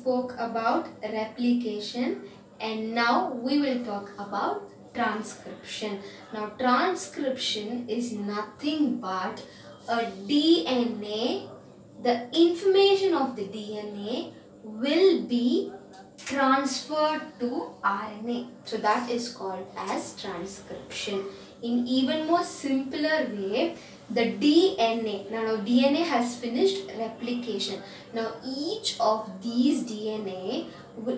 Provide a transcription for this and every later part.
spoke about replication and now we will talk about transcription. Now transcription is nothing but a DNA, the information of the DNA will be transferred to RNA. So that is called as transcription. In even more simpler way, the DNA, now, DNA has finished replication. Now each of these DNA,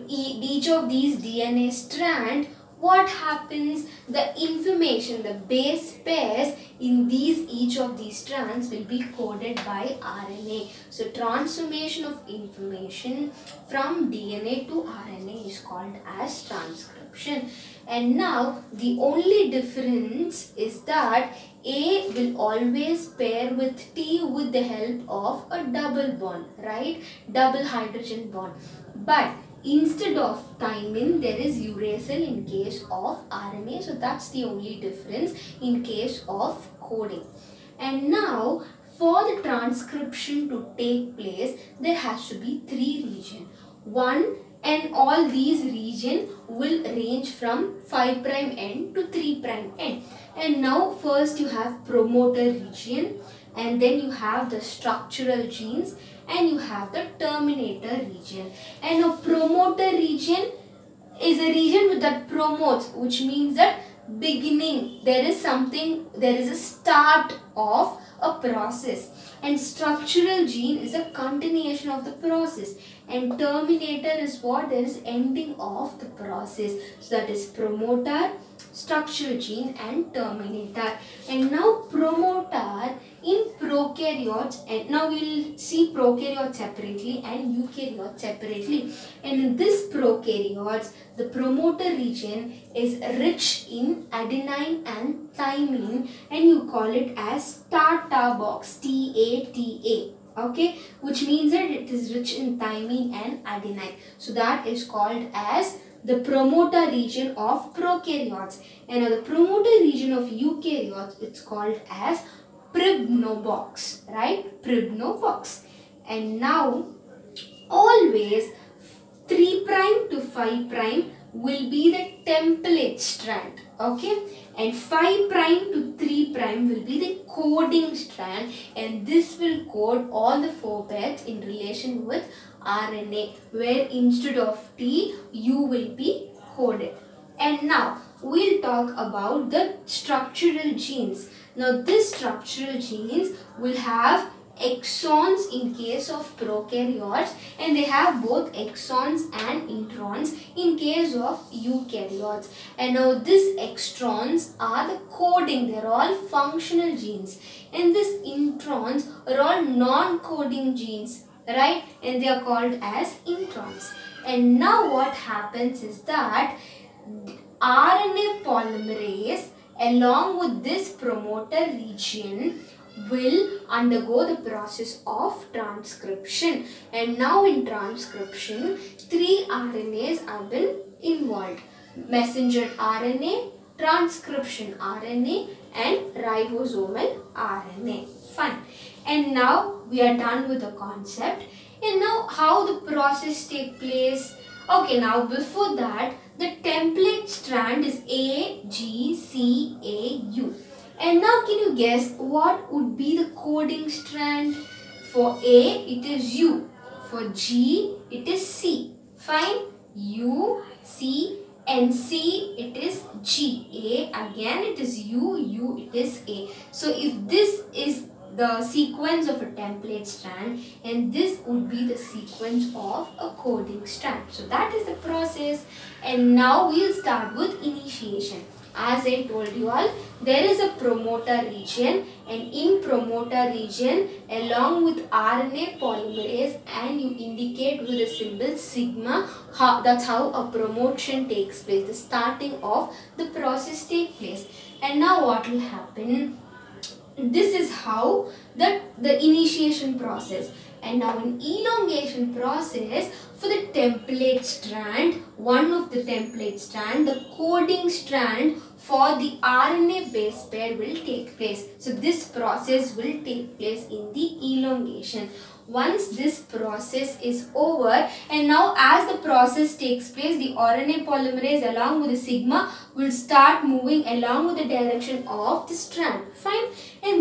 each of these DNA strand what happens? The information the base pairs in these each of these strands will be coded by RNA so transformation of information from DNA to RNA is called as transcription. And now the only difference is that A will always pair with T with the help of a double bond right? Double hydrogen bond. But Instead of thymine, there is uracil in case of RNA. So that's the only difference in case of coding. And now for the transcription to take place, there has to be three regions. One and all these region will range from 5 prime end to 3 prime end. And now first you have promoter region and then you have the structural genes and you have the terminator region. And a promoter region is a region that promotes which means that beginning there is something there is a start of a process. And structural gene is a continuation of the process. And terminator is what? There is ending of the process. So that is promoter structural gene and terminator. And now promoter in prokaryotes. And now we will see prokaryotes separately and eukaryotes separately. And in this prokaryotes the promoter region is rich in adenine and thymine. And you call it as TATA box T-A-T-A okay? Which means that it is rich in thymine and adenine. So that is called as the promoter region of prokaryotes and the promoter region of eukaryotes it's called as box, right? box, And now always 3 prime to 5 prime will be the template strand, okay? And 5 prime to 3 prime will be the coding strand and this will code all the four bits in relation with RNA where instead of T, U will be coded. And now we'll talk about the structural genes. Now this structural genes will have exons in case of prokaryotes and they have both exons and introns in case of eukaryotes and now these extrons are the coding they're all functional genes and these introns are all non-coding genes right? And they are called as introns. And now what happens is that RNA polymerase along with this promoter region will undergo the process of transcription. And now in transcription three RNAs have been involved. Messenger RNA transcription RNA and ribosomal RNA fine and now we are done with the concept and now how the process take place okay now before that the template strand is A, G, C, A, U. And now can you guess what would be the coding strand? For A, it is U. For G, it is C. Fine? U, C, and C, it is G. A, again it is U, U, it is A. So if this is the sequence of a template strand and this would be the sequence of a coding strand. So that is the process and now we'll start with initiation. As I told you all, there is a promoter region and in promoter region along with RNA polymerase and you indicate with the symbol sigma, how, that's how a promotion takes place, the starting of the process takes place. And now what will happen? This is how the, the initiation process. And now in elongation process, for the template strand, one of the template strand, the coding strand for the RNA base pair will take place. So this process will take place in the elongation. Once this process is over and now as the process takes place the RNA polymerase along with the sigma will start moving along with the direction of the strand. Fine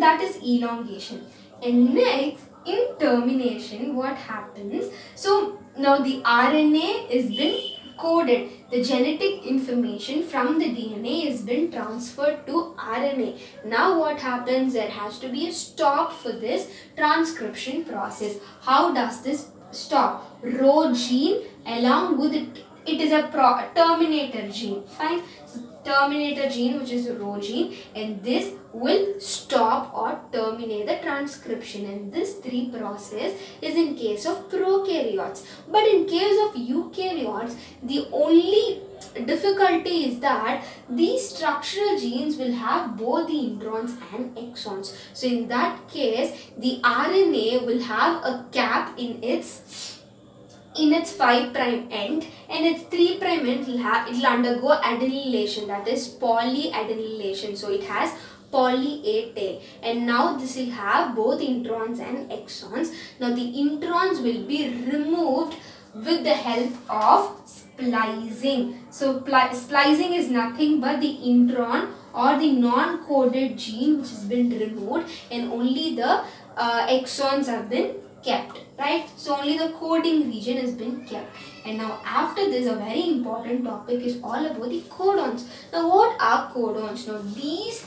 that is elongation and next in termination what happens so now the RNA is been coded. The genetic information from the DNA has been transferred to RNA. Now what happens? There has to be a stop for this transcription process. How does this stop? Rho gene along with it, is a terminator gene. Fine. So terminator gene which is Rho gene and this will stop or terminate the transcription and this three process is in case of prokaryotes but in case of eukaryotes the only difficulty is that these structural genes will have both the introns and exons so in that case the RNA will have a cap in its in its 5 prime end and its 3 prime end will have it will undergo adenylation that is polyadenylation so it has poly A tail and now this will have both introns and exons. Now the introns will be removed with the help of splicing. So splicing is nothing but the intron or the non-coded gene which has been removed and only the uh, exons have been kept right? So only the coding region has been kept. And now after this a very important topic is all about the codons. Now what are codons? Now these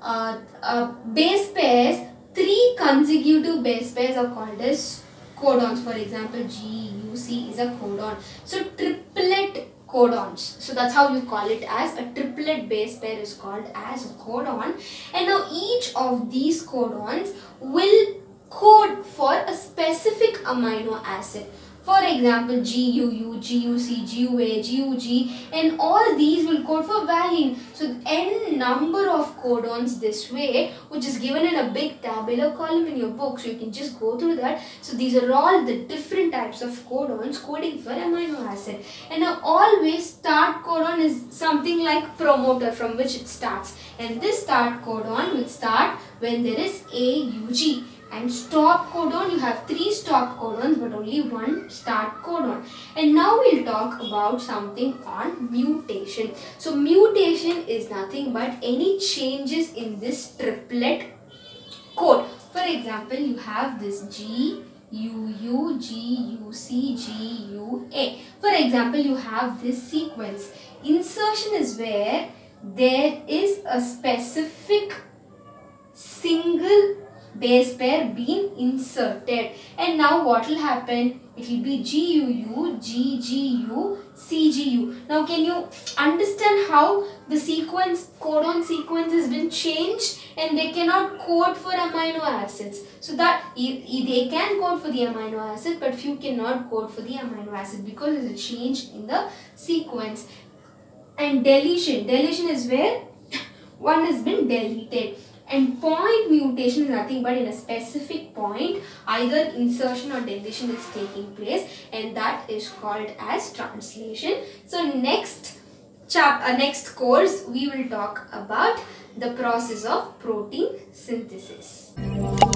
uh, uh, base pairs three consecutive base pairs are called as codons. For example G U C is a codon. So triplet codons. So that's how you call it as a triplet base pair is called as a codon. And now each of these codons will code for a specific amino acid. For example, GUU, GUC, GUA, GUG and all these will code for valine. So n number of codons this way which is given in a big tabular column in your book. So you can just go through that. So these are all the different types of codons coding for amino acid. And now always start codon is something like promoter from which it starts. And this start codon will start when there is AUG and stop codon you have three stop codons but only one start codon and now we'll talk about something on mutation. So mutation is nothing but any changes in this triplet code. For example you have this G U U G U C G U A. For example you have this sequence. Insertion is where there is a specific single base pair being inserted and now what will happen it will be GUU, GGU, CGU. Now can you understand how the sequence, codon sequence has been changed and they cannot code for amino acids. So that they can code for the amino acid but few cannot code for the amino acid because there's a change in the sequence. And deletion, deletion is where one has been deleted and point mutation is nothing but in a specific point either insertion or deletion is taking place and that is called as translation. So next chap uh, next course we will talk about the process of protein synthesis.